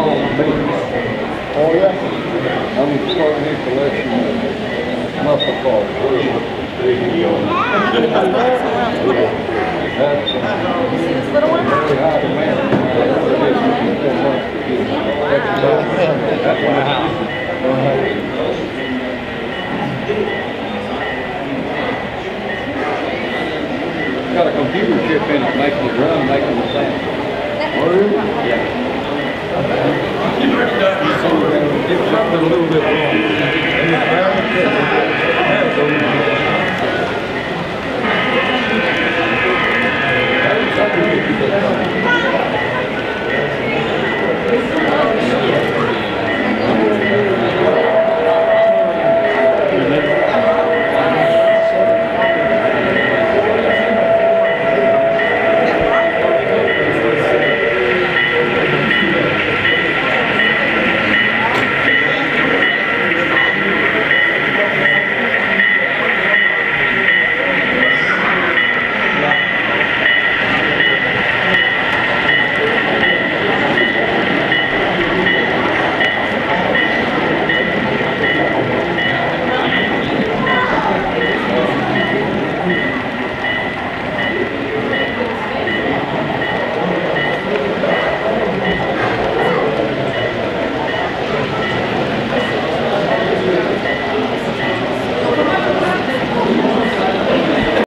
on Oh, yeah? I'm starting a collection of muscle cars. That's very high demand. That's wow. Got a computer chip in it, making the drum, making the sound. Yeah. It's something a little bit.